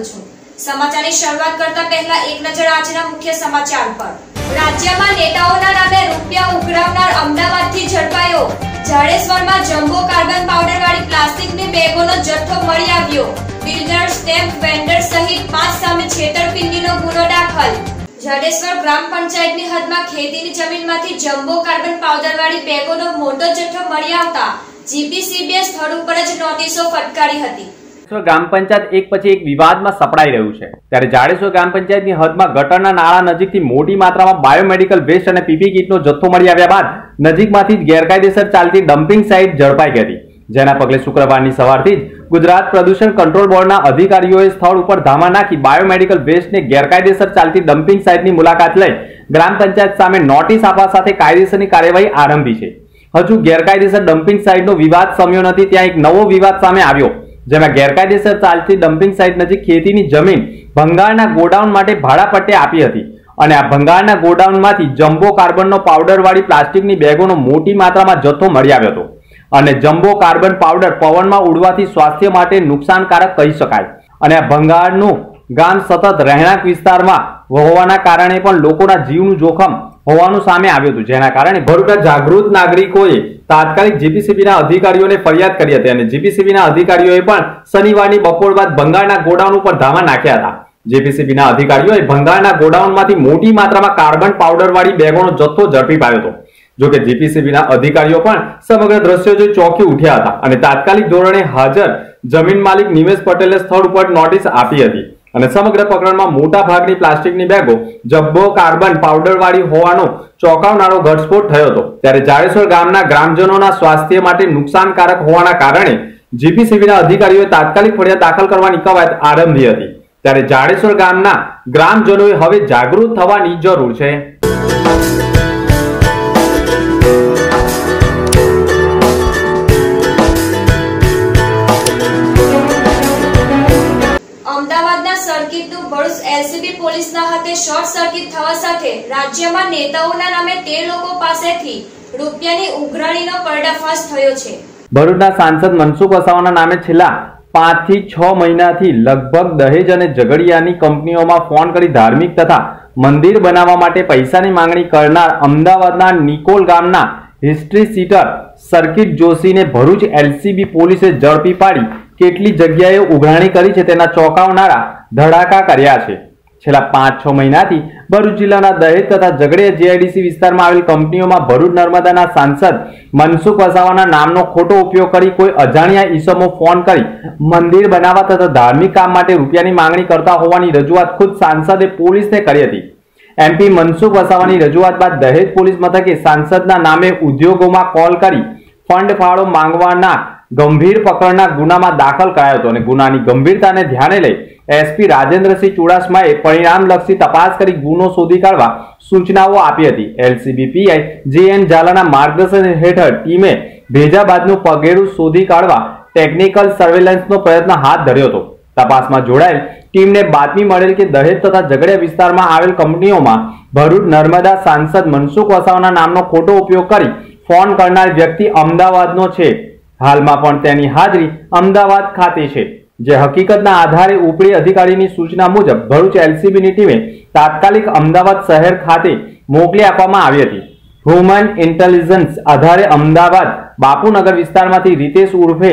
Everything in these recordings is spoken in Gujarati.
કરું છું. સમાચારની શરૂઆત કરતા પહેલા એક નજર આજના મુખ્ય સમાચાર પર. રાજ્યમાં નેતાઓના નામે રૂપિયા ઉઘરાવનાર અમદાવાદથી ઝડપાયો. જાડેશ્વરમાં જમ્બો કાર્બન પાવડર વાળી પ્લાસ્ટિકની બેગોનો જથ્થો મળી આવ્યો. બિલ્ડર, સ્ટેમ્પ વેન્ડર સહિત પાંચ સામે છેતરપિંડીનો ગુનો દાખલ. જાડેશ્વર ગ્રામ પંચાયતની હદમાં ખેતીની જમીનમાંથી જમ્બો કાર્બન પાવડર વાળી બેગોનો મોટો જથ્થો મળી આવતા જીપીસીબીએ સ્થળ ઉપર જ નોટિસો ફટકારી હતી. જાડેશ્વર ગ્રામ પંચાયત એક પછી એક વિવાદમાં સપડાઈ રહ્યું છે. ત્યારે જાડેશ્વર ગ્રામ પંચાયતની હદમાં ગટરના નાળા નજીકથી મોટી માત્રામાં બાયોમેડિકલ વેસ્ટ અને પીપી કીટનો જથ્થો મળી આવ્યા બાદ નજીકમાંથી જ ગેરકાયદેસર ચાલતી ડમ્પિંગ સાઇટ ઝડપાઈ હતી. જેના પગલે શુક્રવારની સવારથી જ ગુજરાત પ્રદૂષણ કંટ્રોલ બોર્ડના અધિકારીઓએ સ્થળ ઉપર ધામા નાખી બાયોમેડિકલ વેસ્ટને ગેરકાયદેસર ચાલતી ડમ્પિંગ સાઇટની મુલાકાત લઈ ગ્રામ પંચાયત સામે નોટિસ આપવા સાથે કાયદેસરની કાર્યવાહી આરંભી છે. હજુ ગેરકાયદેસર ડમ્પિંગ સાઇટનો વિવાદ સમ્યો નથી, ત્યાં એક નવો વિવાદ સામે આવ્યો. જેમાં ગેરકાયદેસર ચાલતી ડમ્પિંગ સાઇટ નજીક ખેતીની જમીન ભંગારના ગોડાઉન માટે ભાડા પટ્ટે આપી હતી. અને આ ભંગારના ગોડાઉનમાંથી જમ્બો કાર્બનનો પાવડરવાળી પ્લાસ્ટિકની બેગોનો મોટી માત્રામાં જથ્થો મળી આવ્યો હતો. અને જમ્બો કાર્બન પાવડર પવનમાં ઉડવાથી સ્વાસ્થ્ય માટે નુકસાનકારક કહી શકાય. અને આ ભંગારનું ગામ સતત રહેણાંક વિસ્તારમાં હોવાના કારણે પણ લોકોના જીવનું જોખમ હોવાનું સામે આવ્યું હતું, જેના કારણે ભરૂચના જાગૃત નાગરિકોએ તાત્કાલિક જીપીસીબીના અધિકારીઓને ફરિયાદ કરી હતી અને જીપીસીબીના અધિકારીઓએ પણ શનિવારની બપોર બાદ બંગાળના ગોડાઉન ઉપર ધામા નાખ્યા હતા. જીપીસીબીના અધિકારીઓએ ભંગારના ગોડાઉનમાંથી મોટી માત્રામાં કાર્બન પાવડરવાળી બેગોનો જથ્થો ઝડપી પાડ્યો હતો. જોકે જીપીસીબીના અધિકારીઓ પણ સમગ્ર દ્રશ્યો જોઈ ચોંકી ઉઠ્યા હતા અને તાત્કાલિક ધોરણે હાજર જમીન માલિક નિમેશ પટેલે સ્થળ ઉપર નોટિસ આપી હતી. અને સમગ્ર પ્રકરણમાં મોટા ભાગની પ્લાસ્ટિકની બેગો, જબ્બો, કાર્બન પાવડર વાળી હોવાનો ચોંકાવનારો ઘટસ્ફોટ થયો હતો. ત્યારે જાડેશ્વર ગામના ગ્રામજનોના સ્વાસ્થ્ય માટે નુકસાનકારક હોવાના કારણે જીપીસીબીના અધિકારીઓએ તાત્કાલિક ફરિયાદ દાખલ કરવાની કવાયત આરંભી હતી. ત્યારે જાડેશ્વર ગામના ગ્રામજનોએ હવે જાગૃત થવાની જરૂર છે. પોલીસના હાથે શોર્ટ સર્કિટ થવા સાથે રાજ્યમાં નેતાઓના નામે તે લોકો પાસેથી રૂપિયાની ઉઘરાણીનો પર્દાફાશ થયો છે. ભરૂચના સાંસદ મનસુખ વસાવાના નામે છેલ્લા પાંચથી છ મહિનાથી લગભગ દહેજ અને ઝઘડિયાની કંપનીઓમાં ફોન કરી ધાર્મિક તથા મંદિર બનાવવા માટે પૈસાની માંગણી કરનાર અમદાવાદના નિકોલ ગામના હિસ્ટ્રી સીટર સર્કિટ જોશીને ભરૂચ એલસીબી પોલીસે ઝડપી પાડી કેટલી જગ્યાએ ઉઘરાણી કરી છે તેના ચોંકાવનારા ધડાકા કર્યા છે. છેલ્લા પાંચ, છ મહિનાથી ભરૂચ જિલ્લાના દહેજ તથા ઝઘડિયા જીઆઈડીસી વિસ્તારમાં આવેલ કંપનીઓમાં ભરૂચ નર્મદાના સાંસદ મનસુખ વસાવાના નામનો ખોટો ઉપયોગ કરી કોઈ અજાણ્યા ઈસમો ફોન કરી મંદિર બનાવવા તથા ધાર્મિક કામ માટે રૂપિયાની માંગણી કરતા હોવાની રજૂઆત ખુદ સાંસદે પોલીસને કરી હતી. એમપી મનસુખ વસાવાની રજૂઆત બાદ દહેજ પોલીસ મથકે સાંસદના નામે ઉદ્યોગોમાં કોલ કરી ફંડ ફાળો માંગવાના ગંભીર પકડના ગુનામાં દાખલ કરાયો હતો અને ગુનાની ગંભીરતાને ધ્યાને લઈ એસપી રાજેન્દ્રસિંહ ચુડાસમાએ પરિણામલક્ષી તપાસ કરી ગુનો શોધી કાઢવા સૂચનાઓ આપી હતી. એલસીબી પીઆઈ જે એન ઝાલાના માર્ગદર્શન હેઠળ ટીમે ભેજાબાદનું પગેરું શોધી કાઢવા ટેકનિકલ સર્વેલન્સનો પ્રયત્ન હાથ ધર્યો હતો. તપાસમાં જોડાયેલ ટીમને બાતમી મળેલ કે દહેજ તથા ઝઘડિયા વિસ્તારમાં આવેલ કંપનીઓમાં ભરૂચ, નર્મદા સાંસદ મનસુખ વસાવાના નામનો ખોટો ઉપયોગ કરી ફોન કરનાર વ્યક્તિ અમદાવાદનો છે. હાલમાં પણ તેની હાજરી અમદાવાદ ખાતે છે. જે હકીકતના આધારે ઉપરી અધિકારીની સૂચના મુજબ ભરૂચ એલસીબીની ટીમે તાત્કાલિક અમદાવાદ શહેર ખાતે મોકલી આપવામાં આવી હતી. હ્યુમન ઇન્ટેલિજન્સ આધારે અમદાવાદ બાપુનગર વિસ્તારમાંથી રીતેશ ઉર્ફે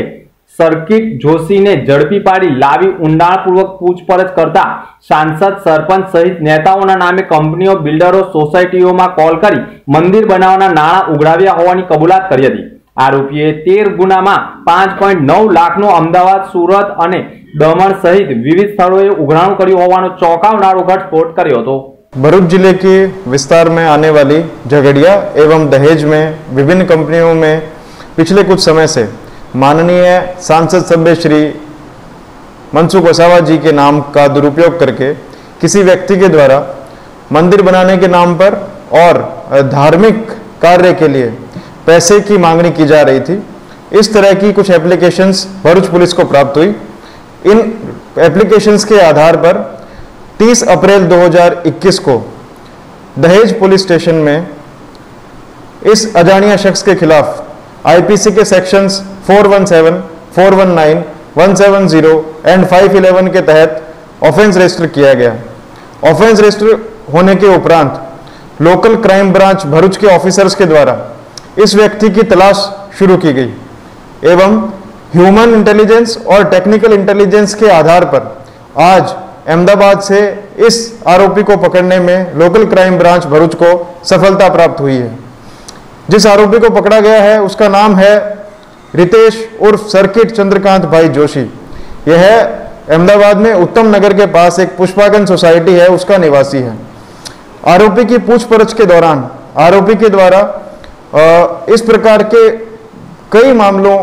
સર્કિટ જોશીને ઝડપી પાડી લાવી ઊંડાણપૂર્વક પૂછપરછ કરતા સાંસદ, સરપંચ સહિત નેતાઓના નામે કંપનીઓ, બિલ્ડરો, સોસાયટીઓમાં કોલ કરી મંદિર બનાવવાના નાણાં ઉઘરાવ્યા હોવાની કબૂલાત કરી હતી. આરોપીએ તેર ગુનામાં પાંચ પોઈન્ટ નવ લાખનો અમદાવાદ સુરત અને દમણ સહિત વિવિધ સ્થળોએ ઉઘરાણું કર્યું હોવાનો ચોંકાવનારો ઘટસ્ફોટ કર્યો હતો भरूच जिले के विस्तार में आने वाली झगड़िया एवं दहेज में विभिन्न कंपनियों में पिछले कुछ समय से माननीय सांसद सभ्य श्री मनसुख वसावा जी के नाम का दुरुपयोग करके किसी व्यक्ति के द्वारा मंदिर बनाने के नाम पर और धार्मिक कार्य के लिए पैसे की मांगनी की जा रही थी। इस तरह की कुछ एप्लीकेशंस भरूच पुलिस को प्राप्त हुई। इन एप्लीकेशंस के आधार पर 30 अप्रैल 2021 को दहेज पुलिस स्टेशन में इस अजानिया शख्स के खिलाफ आईपीसी के सेक्शंस 417, 419, 170 एंड 511 के तहत ऑफेंस रजिस्टर किया गया। ऑफेंस रजिस्टर होने के उपरांत लोकल क्राइम ब्रांच भरूच के ऑफिसर्स के द्वारा इस व्यक्ति की तलाश शुरू की गई। एवं ह्यूमन इंटेलिजेंस और टेक्निकल इंटेलिजेंस के आधार पर आज अहमदाबाद से इस आरोपी को पकड़ने में लोकल क्राइम ब्रांच भरूच को सफलता प्राप्त हुई है। जिस आरोपी को पकड़ा गया है, उसका नाम है रितेश उर्फ़ सर्किट चंद्रकांत भाई जोशी। यह अहमदाबाद में उत्तम नगर के पास एक पुष्पागन सोसाइटी है, उसका निवासी है। आरोपी की पूछपरछ के दौरान, आरोपी के द्वारा इस प्रकार के कई मामलों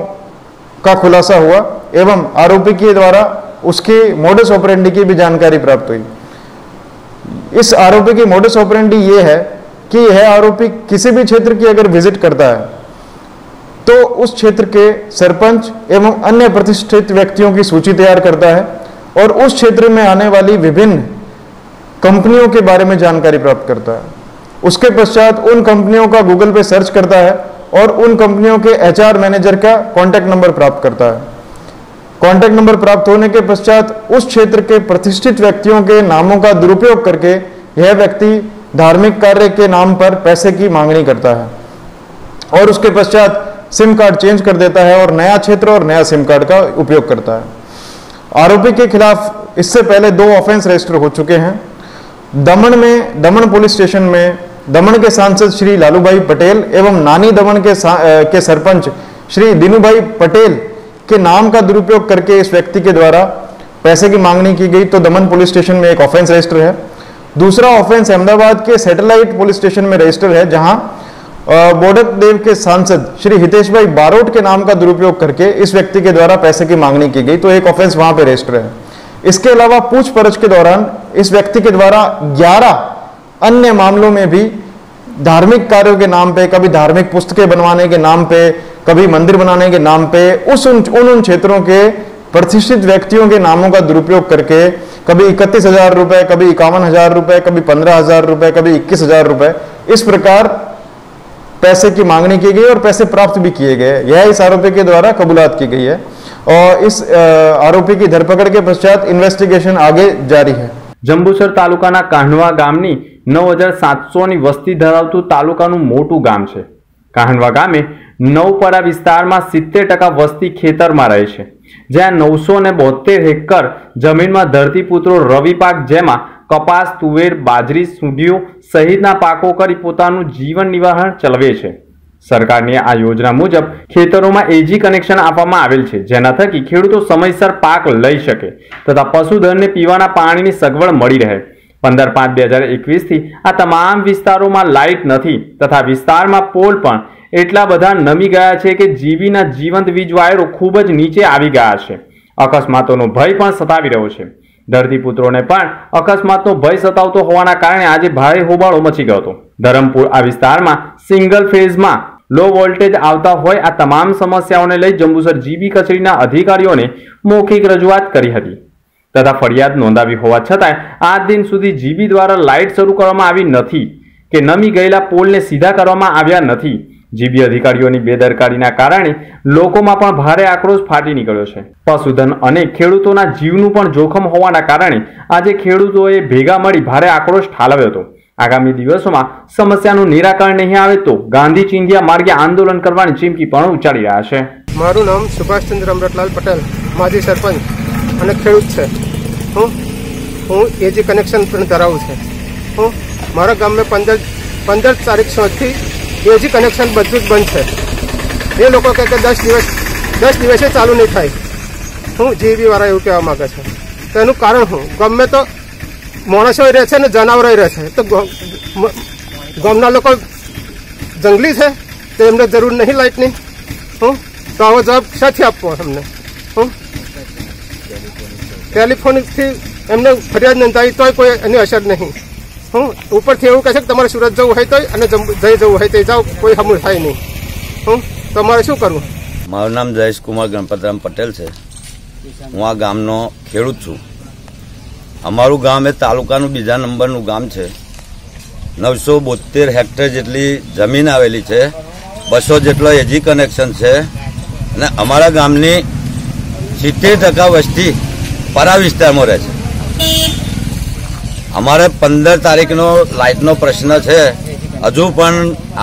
का खुलासा हुआ एवं आरोपी के द्वारा उसकी मोडस ऑपरेंडी की भी जानकारी प्राप्त हुई। इस आरोपी की मोडस ऑपरेंडी ये है कि यह आरोपी किसी भी क्षेत्र की अगर विज़िट करता है तो उस क्षेत्र के सरपंच एवं अन्य प्रतिष्ठित व्यक्तियों की सूची तैयार करता है और उस क्षेत्र में आने वाली विभिन्न कंपनियों के बारे में जानकारी प्राप्त करता है। उसके पश्चात उन कंपनियों का गूगल पे सर्च करता है और उन कंपनियों के एचआर मैनेजर का कॉन्टैक्ट नंबर प्राप्त करता है। कॉन्टैक्ट नंबर प्राप्त होने के पश्चात उस क्षेत्र के प्रतिष्ठित व्यक्तियों के नामों का दुरुपयोग करके यह व्यक्ति धार्मिक कार्य के नाम पर पैसे की मांगनी करता है और उसके पश्चात सिम कार्ड चेंज कर देता है और नया क्षेत्र और नया सिम कार्ड का उपयोग करता है। आरोपी के खिलाफ इससे पहले दो ऑफेंस रजिस्टर हो चुके हैं। दमन में, दमन पुलिस स्टेशन में दमन के सांसद श्री लालूभाई पटेल एवं नानी दमन के के सरपंच श्री दिनूभाई पटेल के नाम का दुरुपयोग करके इस व्यक्ति के द्वारा पैसे की मांगनी की गई। तो दमन पुलिस स्टेशन में एक ऑफेंस रजिस्टर है। दूसरा ऑफेंस अहमदाबाद के सैटेलाइट पुलिस स्टेशन में रजिस्टर है, जहाँ बोडक देव के सांसद श्री हितेश भाई बारोट के नाम का दुरुपयोग करके इस व्यक्ति के द्वारा पैसे की मांगनी की गई। तो एक ऑफेंस वहाँ पर रजिस्टर है। इसके अलावा पूछपरछ के दौरान इस व्यक्ति के द्वारा 11 अन्य मामलों में भी धार्मिक कार्यों के नाम पे कभी धार्मिक पुस्तकें बनवाने के नाम पे कभी मंदिर बनाने के नाम पे उस उन उन, उन क्षेत्रों के प्रतिष्ठित व्यक्तियों के नामों का दुरुपयोग करके कभी इकतीस हजार रुपए कभी इक्यावन हजार रुपए कभी पंद्रह हजार रुपए कभी इक्कीस हजार रुपए इस प्रकार पैसे की मांगनी की गई और पैसे प्राप्त भी किए गए यह इस आरोपी के द्वारा कबूलात की गई है और इस अ, आरोपी की धरपकड़ के पश्चात इन्वेस्टिगेशन आगे जारी है જંબુસર તાલુકાના કાંડવા ગામની નવ હજાર સાતસોની વસ્તી ધરાવતું તાલુકાનું મોટું ગામ છે. કાહનવા ગામે નવપરા વિસ્તારમાં સિત્તેર ટકા વસ્તી ખેતરમાં રહે છે. જ્યાં નવસો ને બોતેર હેક્ટર જમીનમાં ધરતીપુત્રો રવિ પાક જેમાં કપાસ, તુવેર, બાજરી, સૂંઢીઓ સહિતના પાકો કરી પોતાનું જીવન નિવારણ ચલાવે છે. સરકારની આ યોજના મુજબ ખેતરોમાં એજી કનેક્શન આપવામાં આવેલ છે. જેના થકી ખેડૂતો સમયસર પાક લઈ શકે તથા પશુધનને પીવાના પાણીની સગવડ મળી રહે. પંદર પાંચ બે હજાર એકવીસથી આ તમામ વિસ્તારોમાં લાઇટ નથી તથા વિસ્તારમાં પોલ પણ એટલા બધા નમી ગયા છે કે જીવીના જીવંત વીજ વાયરો ખૂબ જ નીચે આવી ગયા છે. અકસ્માતોનો ભય પણ સતાવી રહ્યો છે. ધરતીપુત્રોને પણ અકસ્માતનો ભય સતાવતો હોવાના કારણે આજે ભારે હોબાળો મચી ગયો હતો. ધરમપુર આ વિસ્તારમાં સિંગલ ફેઝમાં લો વોલ્ટેજ આવતા હોય આ તમામ સમસ્યાઓને લઈ જંબુસર જીબી કચેરીના અધિકારીઓને મૌખિક રજૂઆત કરી હતી. તથા ફરિયાદ નોંધાવી હોવા છતાં આજ દિન સુધી જીબી દ્વારા લાઇટ શરૂ કરવામાં આવી નથી કે નમી ગયેલા પોલને સીધા કરવામાં આવ્યા નથી. જીબી અધિકારીઓની બેદરકારીના કારણે લોકોમાં પણ ભારે આક્રોશ ફાટી નીકળ્યો છે. પશુધન અને ખેડૂતોના જીવનું પણ જોખમ હોવાના કારણે આજે ખેડૂતોએ ભેગા મળી ભારે આક્રોશ ઠાલવ્યો હતો. આગામી દિવસોમાં સમસ્યાનું નિરાકરણ નહીં આવે તો ગાંધી ચિંધિયા માર્ગે આંદોલન કરવાની ચીમકી પણ ઉચ્ચારી રહ્યા છે. મારું નામ સુભાષચંદ્ર અમરતલાલ પટેલ, માજી સરપંચ. અને ખેડૂત છે. હું હું એજી કનેક્શન પણ ધરાવું છે. હું, મારા ગામમાં પંદર પંદર તારીખ સુધી એજી કનેક્શન બધું જ બંધ છે. એ લોકો કહે કે દસ દિવસ, દસ દિવસે ચાલુ નહીં થાય. હું જીબી વાળા એવું કહેવા માંગે છે. તો એનું કારણ હું ગમે તો માણસો રહે છે ને જનાવરો રહે છે. તો ગ- મ- ગામના લોકો જંગલી છે, તો એમને જરૂર નહીં લાઇટની હું, તો આવો જવાબ શાથી આપવો અમને. હું ટેલિફોનથી એમને ફરિયાદ નોંધાવી તોય કોઈ એની અસર નહીં. હું ઉપરથી એવું કહે છે કે તમારે સુરત જવું હોય તોય અને જઈ જવું હોય તો જાઓ, કોઈ હમું થાય નહીં. હું તમારે શું કરવું? મારું નામ જયેશ કુમાર ગણપતરામ પટેલ છે. હું આ ગામનો ખેડૂત છું. અમારું ગામ એ તાલુકાનું બીજા નંબરનું ગામ છે. નવસો બોતેર હેક્ટર જેટલી જમીન આવેલી છે. બસો જેટલો એજી કનેક્શન છે. અને અમારા ગામની સિત્તેર ટકા વસ્તી પરા વિસ્તારમાં રહે છે. અમારે પંદર તારીખનો લાઇટનો પ્રશ્ન છે. હજુ પણ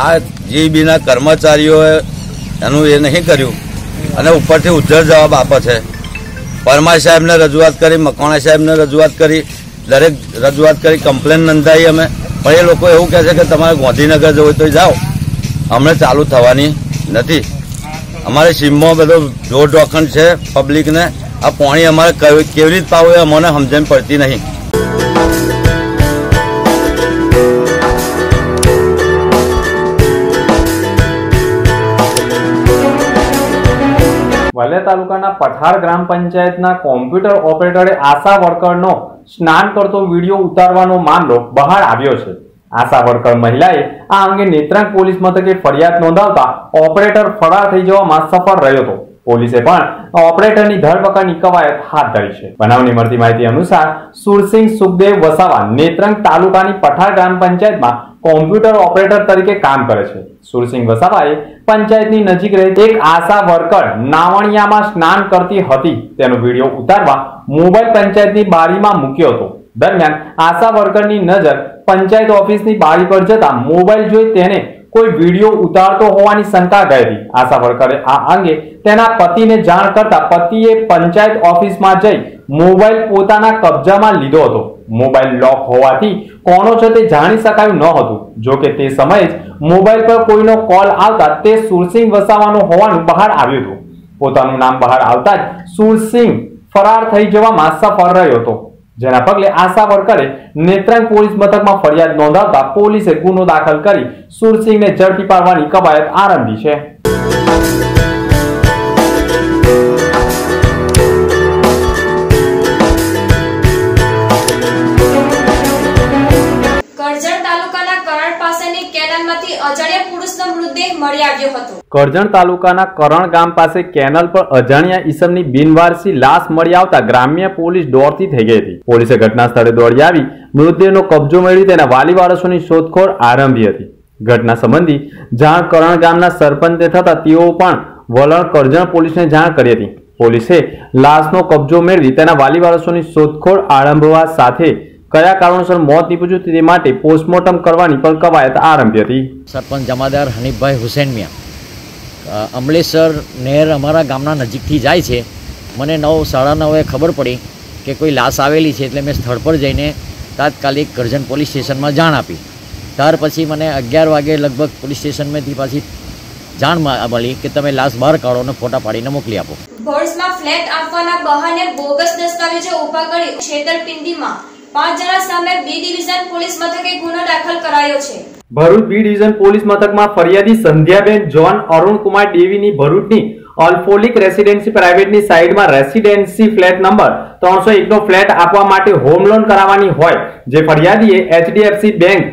આ જીબીના કર્મચારીઓએ એનું એ નહીં કર્યું. અને ઉપરથી ઉજ્જર જવાબ આપે છે. પરમાર સાહેબને રજૂઆત કરી મકવાણા સાહેબને રજૂઆત કરી દરેક રજૂઆત કરી કમ્પ્લેન નોંધાવી અમે. પણ એ લોકો એવું કહે છે કે તમારે ગાંધીનગર જવું તો જાઓ. હમણાં ચાલુ થવાની નથી. અમારે સીમમાં બધો જોર ડોખણ છે પબ્લિકને આ પાણી અમારે કેવી રીતે પાવું એ અમને સમજણ પડતી નહીં. વાલિયા તાલુકાના પઠાર ગ્રામ પંચાયતના કોમ્પ્યુટર ઓપરેટરે આશા વર્કરનો સ્નાન કરતો વીડિયો ઉતારવાનો મામલો બહાર આવ્યો છે. આશા વર્કર મહિલાએ આ અંગે નેત્રાંગ પોલીસ મથકે ફરિયાદ નોંધાવતા ઓપરેટર ફરાર થઈ જવામાં સફળ રહ્યો હતો. પોલીસે પણ ઓપરેટરની ધરપકડની કવાયત હાથ ધરી છે. બનાવની મળતી માહિતી અનુસાર સુરસિંહ સુખદેવ વસાવા નેત્રંગ તાલુકાની પઠાર ગ્રામ પંચાયતમાં કોમ્પ્યુટર ઓપરેટર તરીકે કામ કરે છે. સુરસિંહ વસાવાએ પંચાયતની નજીક રહેતી એક આશા વર્કર નાવણિયામાં સ્નાન કરતી હતી. તેનો વીડિયો ઉતારવા મોબાઈલ પંચાયતની બારીમાં મૂક્યો હતો. દરમિયાન આશા વર્કરની નજર પંચાયત ઓફિસની બારી પર જતા મોબાઈલ જોઈ તેને કોઈ વીડિયો ઉતારતો હોવાની શંકા ગઈ હતી આશા વર્કરે આ અંગે તેના પતિને જાણ કરતા પતિએ પંચાયત ઓફિસમાં જઈ મોબાઈલ પોતાના કબજામાં લીધો હતો. મોબાઈલ લોક હોવાથી કોનો છે તે જાણી શકાયું ન હતું. જો કે તે સમયે જ મોબાઈલ પર કોઈનો કોલ આવતા તે સુરસિંહ વસાવાનું હોવાનું બહાર આવ્યું હતું. પોતાનું નામ બહાર આવતા જ સુરસિંહ ફરાર થઈ જવામાં સફળ રહ્યો હતો. જેના પગલે આશા વર્કરે નેત્રાંગ પોલીસ મથકમાં ફરિયાદ નોંધાવતા પોલીસે ગુનો દાખલ કરી સુરસિંહને ઝડપી પાડવાની કવાયત આરંભી છે. કરજણ તાલુકાના કરણ ગામ પાસે કેનલ પર અજાણ્યા ઈસમની બિનવારસી લાશ મળી આવતા ગ્રામ્ય પોલીસ દોડતી થઈ ગઈ હતી. પોલીસે ઘટના સ્થળે દોડી આવી, મૃતદેહનો કબજો મેળવી તેના વાલી વારસોની શોધખોળ આરંભી હતી. ઘટના સંબંધી જાણ કરણ ગામના સરપંચે થતા તેઓ પણ વલણ કરજણ પોલીસને જાણ કરી હતી. પોલીસે લાશનો કબજો મેળવી તેના વાલી વારસોની શોધખોળ આરંભવા સાથે કયા કારણોસર મોત નીપજ્યું તે માટે પોસ્ટમોર્ટમ કરવાની પણ કવાયત આરંભી હતી. સરપંચ જમાદાર હનીફભાઈ હુસેન મિયા અ, અમલેશ્વર નહેર અમારા ગામના નજીકથી જાય છે. મને નવ સાડા નવે ખબર પડી કે કોઈ લાશ આવેલી છે એટલે મેં સ્થળ પર જઈને તાત્કાલિક કરજણ પોલીસ સ્ટેશનમાં જાણ આપી. ત્યાર પછી મને અગિયાર વાગે લગભગ પોલીસ સ્ટેશનમાંથી પાછી જાણ મળી કે તમે લાશ બહાર કાઢો અને ફોટા પાડીને મોકલી આપો. ભોર્સમાં ફ્લેટ આપવાના બહાને બોગસ દસ્તાવેજો ઊભા કરી છેતરપિંડીમાં ભરૂચ બી પોલીસ મથકમાં ફરિયાદી સંધ્યાબેન જોન અરુણકુમાર દેવીની ભરૂચની અલ્ફોલિક રેસિડેન્સી પ્રાઇવેટની સાઇડમાં રેસિડેન્સી ફ્લેટ નંબર ત્રણસો એકનો ફ્લેટ આપવા માટે હોમ લોન કરાવવાની હોય, જે ફરિયાદીએ એચડીએફસી બેંક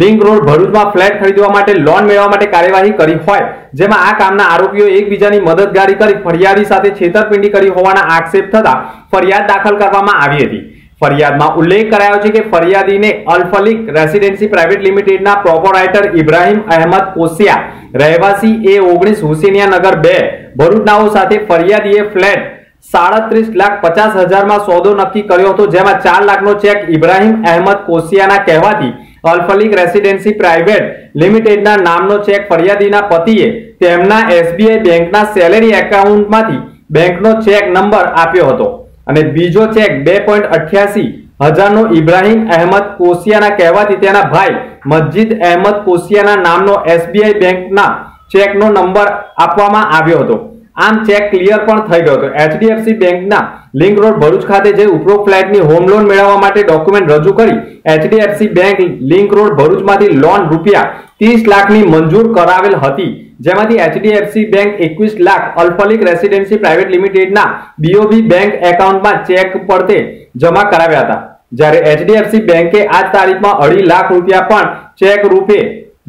લિંક રોડ ભરૂચમાં ફ્લેટ ખરીદવા માટે લોન મેળવવા માટે કાર્યવાહી કરી હોય, જેમાં આ કામના આરોપીઓ એકબીજાની મદદગારી કરી, ફરિયાદી સાથે છેતરપિંડી કરી હોવાના આક્ષેપ થતા ફરિયાદ દાખલ કરવામાં આવી હતી. ફરિયાદમાં ઉલ્લેખ કરાયો છે કે ફરિયાદીને અલ્ફલિક રેસિડેન્સી પ્રાઇવેટ લિમિટેડના પ્રોપરાઇટર ઇબ્રાહિમ અહેમદ કોસિયા રહેવાસી એ ઓગણીસ, હુસેનિયા નગર બે, ભરૂચનાઓ સાથે ફરિયાદીએ ફ્લેટ સાડત્રીસ લાખ પચાસ હજારમાં સોદો નક્કી કર્યો હતો, જેમાં ચાર લાખનો ચેક ઇબ્રાહિમ અહેમદ કોસિયાના કહેવાથી અલ્ફલિક રેસિડેન્સી પ્રાઇવેટ લિમિટેડના નામનો ચેક ફરિયાદીના પતિએ તેમના એસબીઆઈ બેંકના સેલેરી એકાઉન્ટમાંથી બેંકનો ચેક નંબર આપ્યો હતો. અને બીજો ચેક બે પોઈન્ટ અઠ્યાસી. હજારનો ઇબ્રાહીમ અહેમદ કોશિયાના કહેવાથી તેના ભાઈ મસ્જિદ અહેમદ કોશિયાના નામનો એસબીઆઈ બેંકના ચેકનો નંબર આપવામાં આવ્યો હતો. આમ ચેક ક્લિયર પણ થઈ ગયો હતો. એચડીએફસી બેંકના લિંક રોડ ભરૂચ ખાતે જે ઉપરોક્ત ફ્લેટની હોમ લોન મેળવવા માટે ડોક્યુમેન્ટ રજૂ કરી એચડીએફસી બેંક લિંક રોડ ભરૂચમાંથી લોન રૂપિયા ત્રીસ લાખની મંજૂર કરાવેલ હતી. જેમાંથી એચડીએફસી બેંક એકવીસ લાખ અલ્ફલિક રેસિડેન્સી પ્રાઇવેટ લિમિટેડના બીઓબી બેંક એકાઉન્ટમાં ચેક પડતે જમા કરાવ્યા હતા. જ્યારે એચડીએફસી બેંકે આ તારીખમાં અઢી લાખ રૂપિયા પણ ચેક રૂપે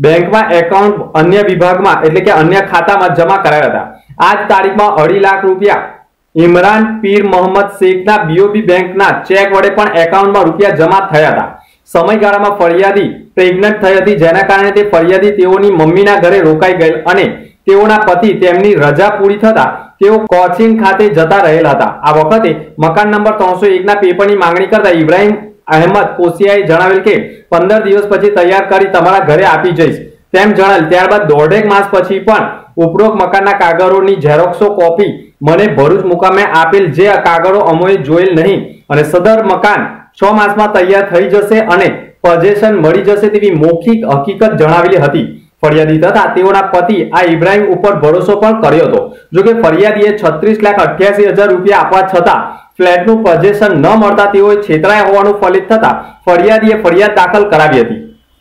બેંકમાં એકાઉન્ટ અન્ય વિભાગમાં એટલે કે અન્ય ખાતામાં જમા કરાવ્યા હતા. આ તારીખમાં અઢી લાખ રૂપિયા ઇમરાન પીર મોહમ્મદ શેખના બીઓબી બેંકના ચેક વડે પણ એકાઉન્ટમાં રૂપિયા જમા થયા હતા. સમયગાળામાં ફરિયાદી પ્રેગ્નન્ટ થઈ હતી. જેના કારણે તે ફરિયાદી તેઓની મમ્મીના ઘરે રોકાઈ ગયેલ અને તેઓના પતિ તેમની રજા પૂરી થતા તેઓ કોચિંગ ખાતે જતા રહેલા હતા. આ વખતે મકાન નંબર ત્રણસો એકના પેપરની માંગણી કરતા ઇબ્રાહિમ અહેમદ કોશિયાએ જણાવેલ કે, પંદર દિવસ પછી તૈયાર કરી તમારા ઘરે આપી જઈશ. તેમ જણાવેલ. ત્યારબાદ દોઢેક માસ પછી પણ ઉપરોક્ત મકાનના કાગળોની ઝેરોક્સો કોપી મને ભરૂચ મુકામે આપેલ. જે કાગળો અમોએ જોયેલ નહીં અને સદર મકાન છ માસમાં તૈયાર થઈ જશે અને પોઝેશન મળી જશે તેવી મૌખિક હકીકત જણાવેલી હતી. ફરિયાદી તથા તેઓના પતિ આ ઇબ્રાહીમ ઉપર ભરોસો પણ કર્યો હતો. જોકે ફરિયાદીએ છત્રીસ લાખ અઠ્યાસી હજાર રૂપિયા આપવા છતાં ફ્લેટનું પોઝેશન ન મળતા તેઓએ છેતરાયા હોવાનું ફલિત થતા ફરિયાદીએ ફરિયાદ દાખલ કરાવી હતી.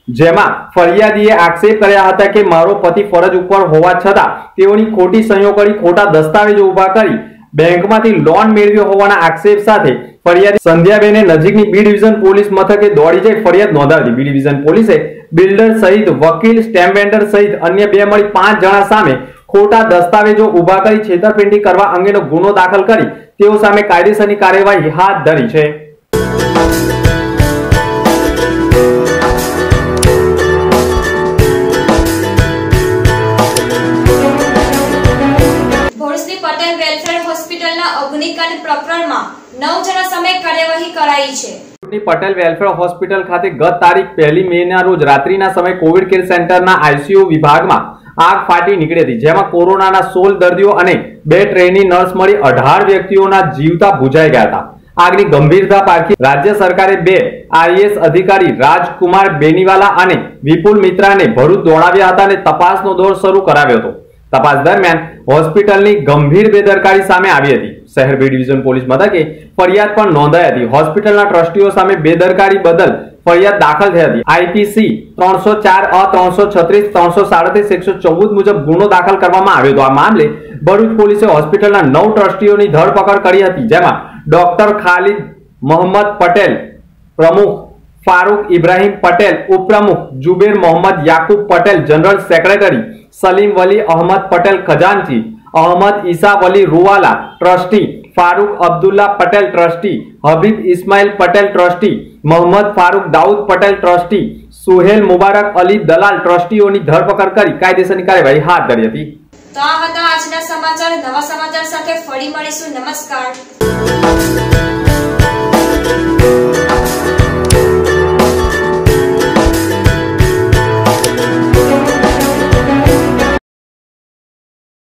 જેમાં ફરિયાદીએ આક્ષેપ કર્યા હતા કે મારો પતિ ફરજ ઉપર હોવા છતાં તેઓની ખોટી સંયોગ કરી ખોટા દસ્તાવેજો ઊભા કરી બેંકમાંથી લોન મેળવ્યો હોવાના આક્ષેપ સાથે ફરિયાદી સંધ્યાબેને નજીકની બી ડિવિઝન પોલીસ મથકે દોડી જઈ ફરિયાદ નોંધાવી. બી ડિવિઝન પોલીસે બિલ્ડર સહિત વકીલ, સ્ટેમ્પ વેન્ડર સહિત અન્ય બે મળી પાંચ જણા સામે ખોટા દસ્તાવેજો ઊભા કરી છેતરપિંડી કરવા અંગેનો ગુનો દાખલ કરી. તેઓ સામે કાયદેસરની કાર્યવાહી હાથ ધરી છે. નવ જણા સામે કાર્યવાહી કરાઈ છે. પટેલ વેલફેર હોસ્પિટલ ખાતે ગત તારીખ પહેલી મે ના રોજ રાત્રિના સમયે કોવિડ કેર સેન્ટરના આઈસીયુ વિભાગમાં આગ ફાટી નીકળી હતી, જેમાં કોરોનાના સોળ દર્દીઓ અને બે ટ્રેની નર્સ મળી અઢાર વ્યક્તિઓના જીવતા ભૂજાઈ ગયા હતા. આગની ગંભીરતા પારખી રાજ્ય સરકારે બે આઈએસ અધિકારી રાજકુમાર બેનીવાલા અને વિપુલ મિત્રાને ભરૂચ દોડાવ્યા હતા અને તપાસનો દોર શરૂ કરાવ્યો હતો. તપાસ દરમિયાન હોસ્પિટલની ગંભીર બેદરકારી સામે આવી હતી. શહેર બી ડિવિઝન પોલીસ મથકે ફરિયાદ પણ નોંધાઈ હતી. હોસ્પિટલના ટ્રસ્ટીઓ સામે બેદરકારી બદલ ફરિયાદ દાખલ થઈ હતી. આઈપીસી ત્રણસો ચાર, અ ત્રણસો છત્રીસ, ત્રણસો સાડત્રીસ, એકસો ચૌદ મુજબ ગુનો દાખલ કરવામાં આવ્યો હતો. આ મામલે ભરૂચ પોલીસે હોસ્પિટલના નવ ટ્રસ્ટીઓની ધરપકડ કરી હતી, જેમાં ડોક્ટર ખાલિદ મોહમ્મદ પટેલ પ્રમુખ ફારૂક ઇબ્રાહિમ પટેલ ઉપપ્રમુખ Zuber Mohammad Yakub Patel general secretary Salim Vali Ahmad Patel ખજાનચી Ahmad Isa Vali Ruwala trustee Farooq Abdulla Patel trustee Habib Ismail Patel trustee Mohammad Farooq Daud Patel trustee Suhel Mubarak Ali Dalal ટ્રસ્ટીઓની ધરપકડ કરી કાયદેસરની કાર્યવાહી હાથ ધરી હતી તો આ હતા આજના સમાચાર નવા સમાચાર સાથે ફરી મળીશું. નમસ્કાર.